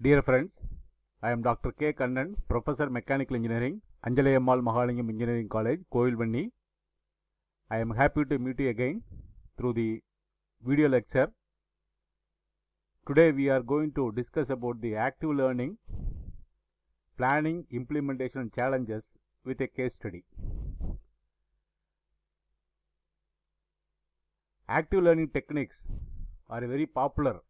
Dear friends, I am Dr. K. Kannan, Professor Mechanical Engineering, Anjalai Ammal Mahalingam Engineering College, Kovilvenni. I am happy to meet you again through the video lecture. Today we are going to discuss about the active learning, planning, implementation challenges with a case study. Active learning techniques are very popular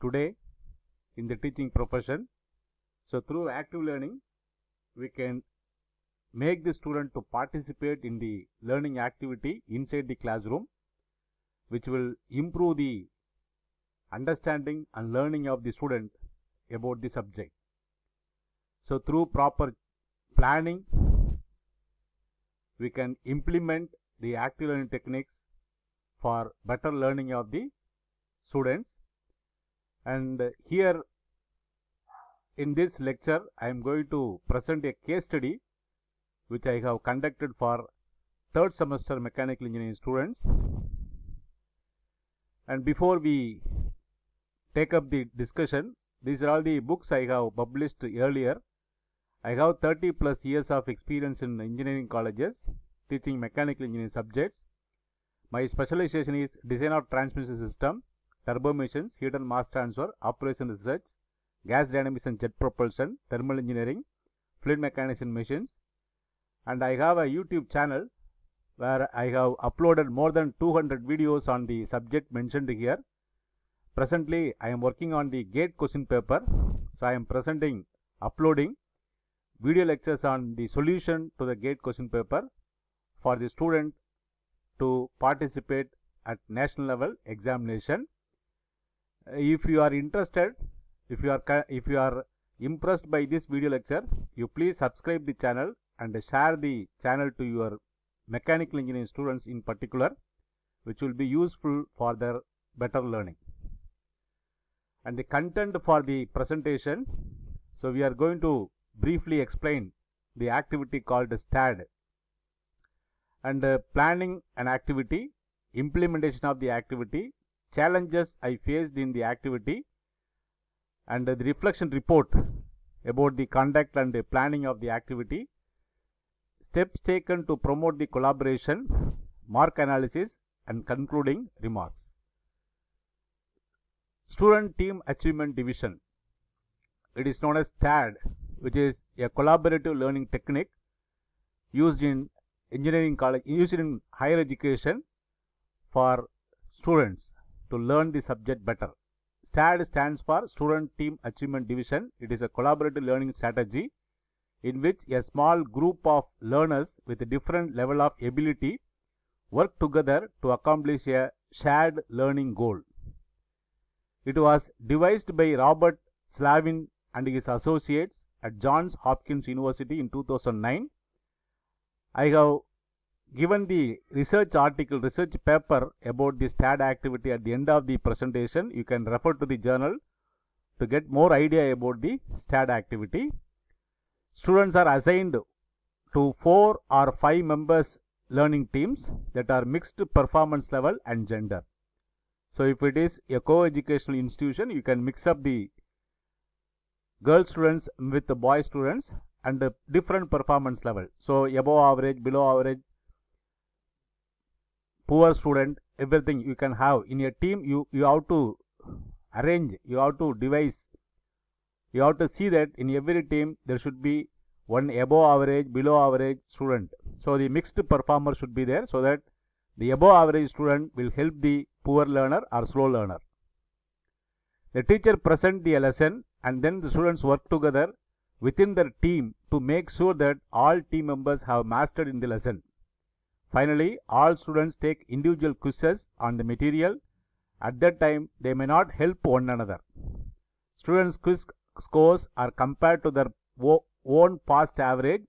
today in the teaching profession. So through active learning, we can make the student to participate in the learning activity inside the classroom, which will improve the understanding and learning of the student about the subject. So through proper planning, we can implement the active learning techniques for better learning of the students and here in this lecture I am going to present a case study which I have conducted for third semester mechanical engineering students. And before we take up the discussion these are all the books I have published earlier. I have 30 plus years of experience in engineering colleges teaching mechanical engineering subjects. My specialization is design of transmission system turbo machines, heat and mass transfer, operation research, gas dynamics and jet propulsion, thermal engineering, fluid mechanics and machines. And I have a YouTube channel where I have uploaded more than 200 videos on the subject mentioned here. Presently, I am working on the GATE question paper. So, I am presenting, uploading video lectures on the solution to the GATE question paper for the student to participate at national level examination if you are interested if you are if you are impressed by this video lecture you please subscribe the channel and share the channel to your mechanical engineering students in particular which will be useful for their better learning. And the content for the presentation so we are going to briefly explain the activity called STAD. And uh, planning an activity implementation of the activity challenges I faced in the activity and the reflection report about the conduct and the planning of the activity, steps taken to promote the collaboration, mark analysis and concluding remarks. Student Team Achievement Division. It is known as STAD, which is a collaborative learning technique used in engineering college, used in higher education for students to learn the subject better. STAD stands for Student Team Achievement Division. It is a collaborative learning strategy in which a small group of learners with a different level of ability work together to accomplish a shared learning goal. It was devised by Robert Slavin and his associates at Johns Hopkins University in 2009. I have given the research article, research paper about the STAD activity at the end of the presentation. You can refer to the journal to get more idea about the STAD activity. Students are assigned to four or five members learning teams that are mixed performance level and gender. So if it is a co-educational institution, you can mix up the girl students with the boy students and the different performance level. So above average, below average, poor student everything you can have in a team you you have to arrange you have to devise. You have to see that in every team there should be one above average below average student. So the mixed performer should be there so that the above average student will help the poor learner or slow learner. The teacher present the lesson and then the students work together within their team to make sure that all team members have mastered in the lesson Finally, all students take individual quizzes on the material. At that time, they may not help one another. Students' quiz scores are compared to their own past average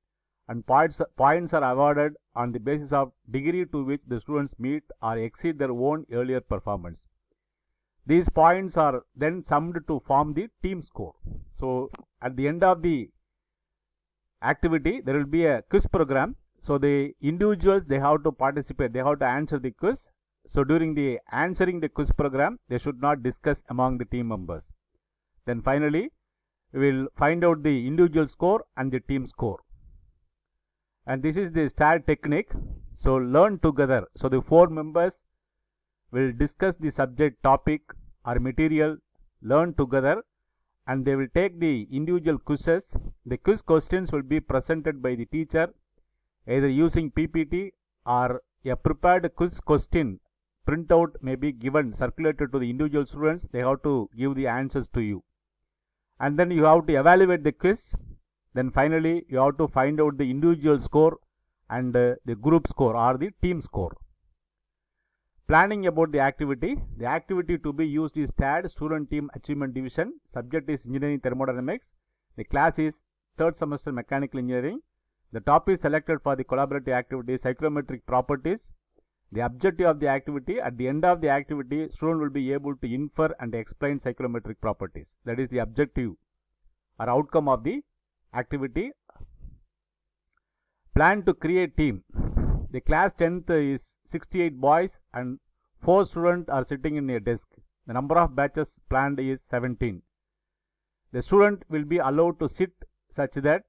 and points, points are awarded on the basis of degree to which the students meet or exceed their own earlier performance. These points are then summed to form the team score. So, at the end of the activity, there will be a quiz program so the individuals they have to participate, they have to answer the quiz. So during the answering the quiz program, they should not discuss among the team members. Then finally, we will find out the individual score and the team score. And this is the STAD technique. So learn together. So the four members will discuss the subject topic or material, learn together and they will take the individual quizzes. The quiz questions will be presented by the teacher either using PPT or a prepared quiz question printout may be given circulated to the individual students. They have to give the answers to you. And then you have to evaluate the quiz. Then finally you have to find out the individual score and uh, the group score or the team score. Planning about the activity. The activity to be used is STAD, Student Team Achievement Division. Subject is Engineering Thermodynamics. The class is third semester Mechanical Engineering. The topic selected for the collaborative activity is psychrometric properties. The objective of the activity, at the end of the activity, student will be able to infer and explain psychrometric properties. That is the objective or outcome of the activity. Plan to create team. The class 10th is 68 boys and 4 students are sitting in a desk. The number of batches planned is 17. The student will be allowed to sit such that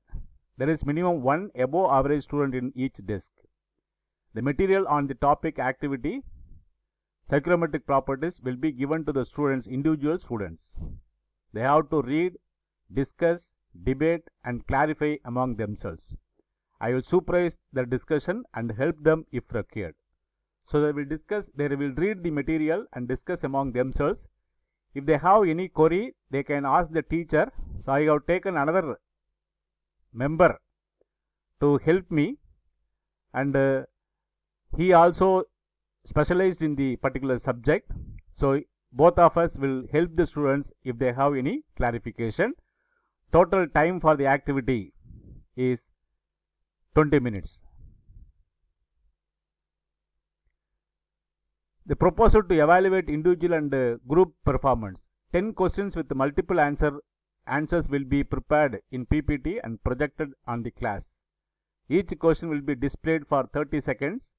there is minimum one above average student in each desk. The material on the topic activity psychrometric properties will be given to the students, individual students. They have to read, discuss, debate and clarify among themselves. I will supervise the discussion and help them if required. So they will discuss, they will read the material and discuss among themselves. If they have any query, they can ask the teacher. So I have taken another member to help me and uh, he also specialized in the particular subject. So both of us will help the students if they have any clarification. Total time for the activity is 20 minutes. The proposal to evaluate individual and uh, group performance. 10 questions with multiple answer answers will be prepared in PPT and projected on the class. Each question will be displayed for 30 seconds.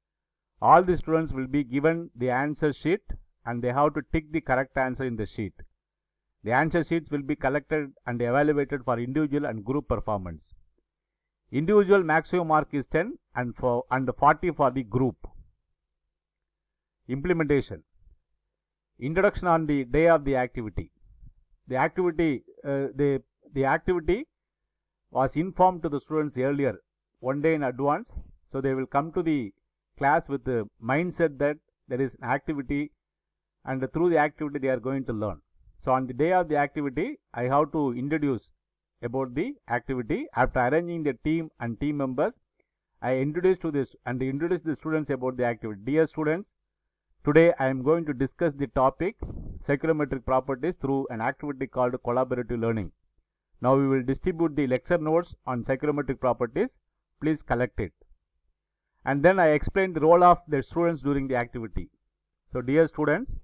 All the students will be given the answer sheet and they have to tick the correct answer in the sheet. The answer sheets will be collected and evaluated for individual and group performance. Individual maximum mark is 10 and for and 40 for the group. Implementation. Introduction on the day of the activity. The activity, uh, the, the activity was informed to the students earlier, one day in advance. So they will come to the class with the mindset that there is an activity and through the activity they are going to learn. So on the day of the activity, I have to introduce about the activity. After arranging the team and team members, I introduce to this and introduce the students about the activity. Dear students, today I am going to discuss the topic psychrometric properties through an activity called collaborative learning. Now we will distribute the lecture notes on psychrometric properties. Please collect it. And then I explain the role of the students during the activity. So dear students,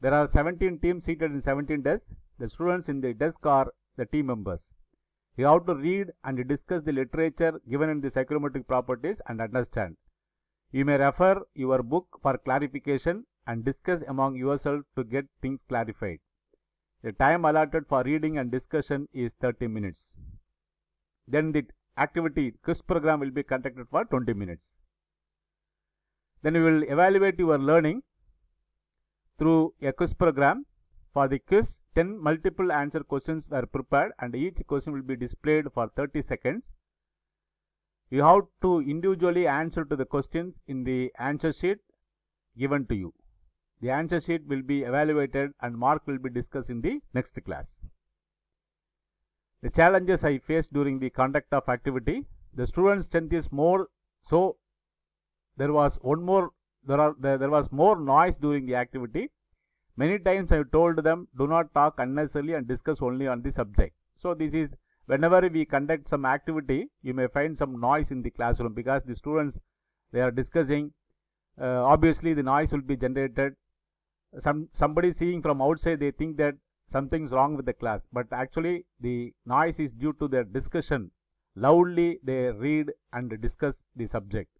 there are 17 teams seated in 17 desks. The students in the desk are the team members. You have to read and discuss the literature given in the psychrometric properties and understand. You may refer your book for clarification and discuss among yourself to get things clarified. The time allotted for reading and discussion is 30 minutes. Then the activity quiz program will be conducted for 20 minutes. Then we will evaluate your learning through a quiz program. For the quiz, 10 multiple answer questions were prepared and each question will be displayed for 30 seconds. You have to individually answer to the questions in the answer sheet given to you. The answer sheet will be evaluated and mark will be discussed in the next class. The challenges I faced during the conduct of activity. The student strength is more, so there was one more, there, are, there, there was more noise during the activity. Many times I told them do not talk unnecessarily and discuss only on the subject. So this is whenever we conduct some activity, you may find some noise in the classroom because the students they are discussing. Uh, obviously, the noise will be generated. Some somebody seeing from outside they think that something's wrong with the class, but actually the noise is due to their discussion. Loudly they read and discuss the subject.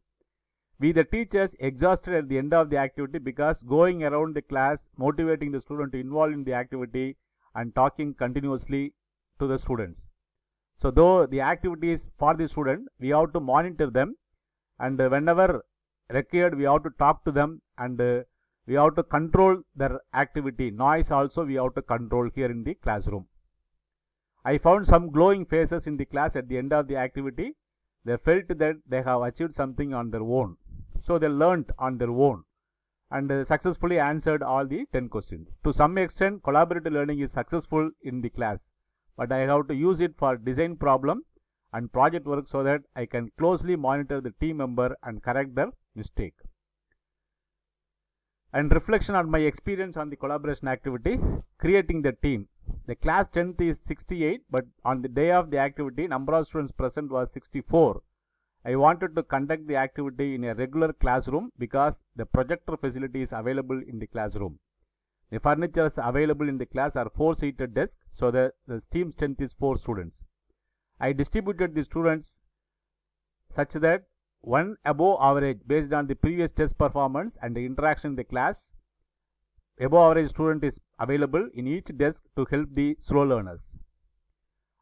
We the teachers exhausted at the end of the activity because going around the class motivating the student to involve in the activity and talking continuously to the students. So though the activities for the student, we have to monitor them and whenever required, we have to talk to them and we have to control their activity. Noise also we have to control here in the classroom. I found some glowing faces in the class at the end of the activity. They felt that they have achieved something on their own. So they learnt on their own and successfully answered all the 10 questions. To some extent, collaborative learning is successful in the class, but I have to use it for design problem and project work so that I can closely monitor the team member and correct their mistake. And reflection on my experience on the collaboration activity, creating the team. The class strength is 68, but on the day of the activity, number of students present was 64. I wanted to conduct the activity in a regular classroom because the projector facility is available in the classroom. The furnitures available in the class are 4 seated desks, so the, the team strength is 4 students. I distributed the students such that one above average based on the previous test performance and the interaction in the class. Above average student is available in each desk to help the slow learners.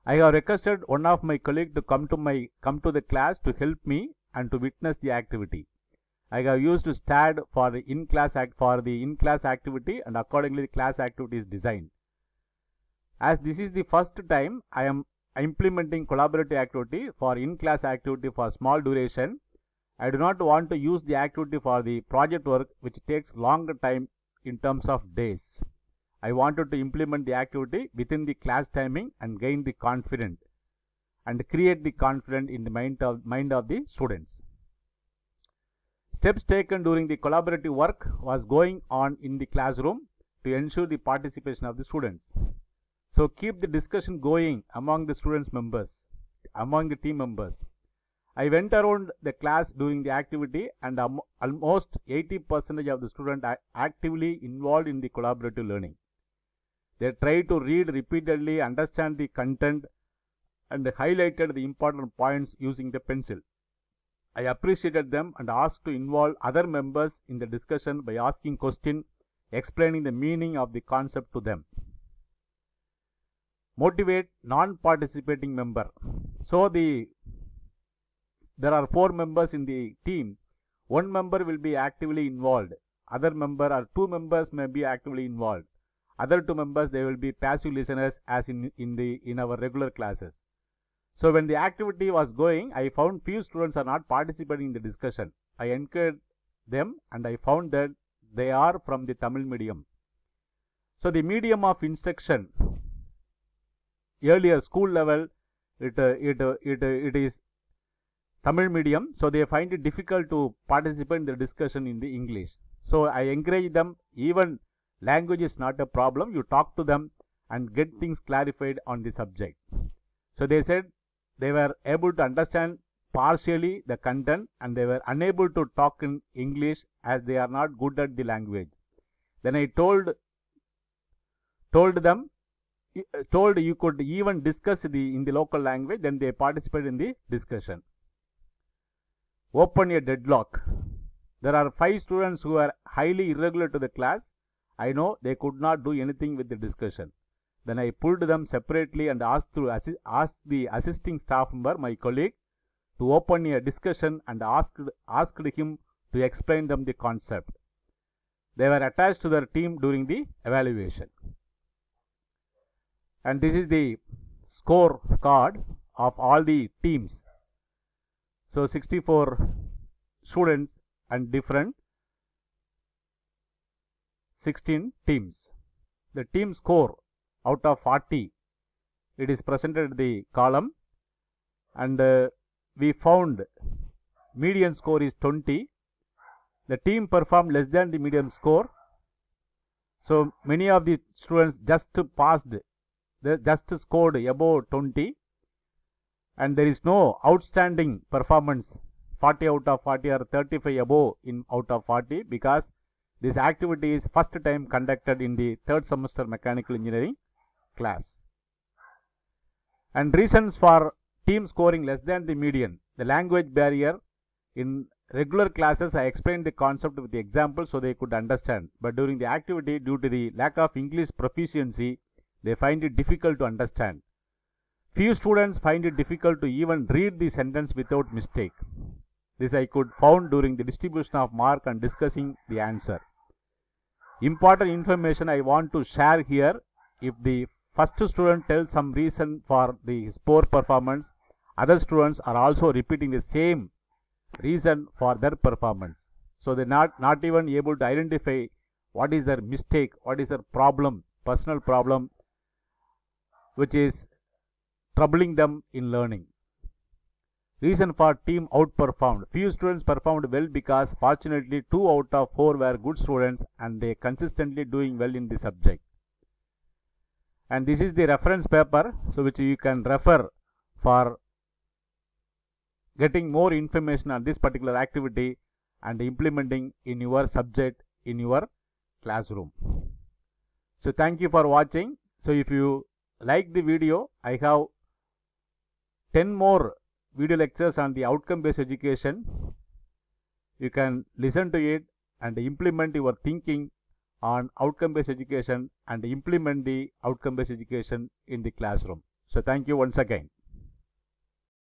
I have requested one of my colleague to come to my come to the class to help me and to witness the activity. I have used STAD for the in-class act for the in-class activity and accordingly the class activity is designed. As this is the first time I am implementing collaborative activity for in-class activity for small duration, I do not want to use the activity for the project work which takes longer time in terms of days. I wanted to implement the activity within the class timing and gain the confidence and create the confidence in the mind of, mind of the students. Steps taken during the collaborative work was going on in the classroom to ensure the participation of the students. So keep the discussion going among the students members, among the team members. I went around the class during the activity and almost 80% of the students are actively involved in the collaborative learning. They tried to read repeatedly, understand the content and highlighted the important points using the pencil. I appreciated them and asked to involve other members in the discussion by asking questions, explaining the meaning of the concept to them. Motivate non-participating member. So the there are four members in the team. One member will be actively involved. Other member or two members may be actively involved. Other two members they will be passive listeners as in in the in our regular classes. So when the activity was going, I found few students are not participating in the discussion. I encouraged them and I found that they are from the Tamil medium. So the medium of instruction, earlier school level, it, it, it, it is Tamil medium. So they find it difficult to participate in the discussion in the English. So I encourage them, even language is not a problem. You talk to them and get things clarified on the subject. So they said they were able to understand partially the content and they were unable to talk in English as they are not good at the language. Then I told told them uh, told you could even discuss the in the local language then they participated in the discussion. Open a deadlock. There are five students who are highly irregular to the class. I know they could not do anything with the discussion. Then I pulled them separately and asked asked the assisting staff member, my colleague, to open a discussion and asked asked him to explain them the concept. They were attached to their team during the evaluation. And this is the score card of all the teams. So 64 students and different 16 teams. The team score out of 40 it is presented the column. And uh, we found median score is 20 the team performed less than the median score. So many of the students just passed they just scored above 20 and there is no outstanding performance 40 out of 40 or 35 above in out of 40 because this activity is first time conducted in the third semester mechanical engineering class. And reasons for team scoring less than the median. The language barrier in regular classes I explained the concept with the example so they could understand. But during the activity due to the lack of English proficiency they find it difficult to understand. Few students find it difficult to even read the sentence without mistake. This I could found during the distribution of mark and discussing the answer. Important information I want to share here. If the first student tells some reason for the poor performance, other students are also repeating the same reason for their performance. So they're not, not even able to identify what is their mistake, what is their problem, personal problem, which is troubling them in learning. Reason for team outperformed. Few students performed well because fortunately 2 out of 4 were good students and they consistently doing well in the subject. And this is the reference paper so which you can refer for getting more information on this particular activity and implementing in your subject in your classroom. So thank you for watching. So if you like the video, I have 10 more video lectures on the outcome based education. You can listen to it and implement your thinking on outcome based education and implement the outcome based education in the classroom. So thank you once again.